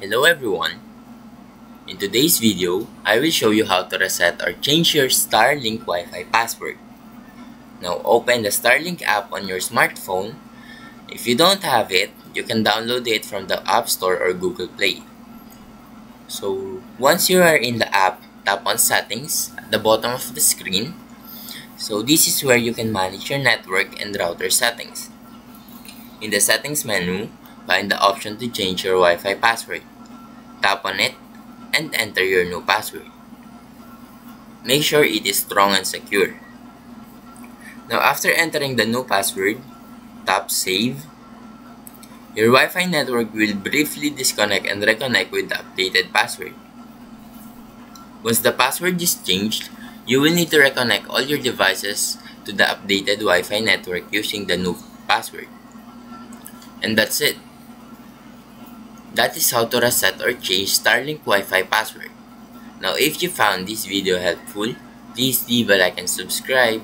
Hello everyone! In today's video, I will show you how to reset or change your Starlink Wi-Fi password. Now open the Starlink app on your smartphone. If you don't have it, you can download it from the App Store or Google Play. So once you are in the app, tap on settings at the bottom of the screen. So this is where you can manage your network and router settings. In the settings menu, find the option to change your Wi-Fi password. Tap on it and enter your new password. Make sure it is strong and secure. Now after entering the new password, tap save. Your Wi-Fi network will briefly disconnect and reconnect with the updated password. Once the password is changed, you will need to reconnect all your devices to the updated Wi-Fi network using the new password. And that's it. That is how to reset or change Starlink Wi-Fi password. Now if you found this video helpful, please leave a like and subscribe.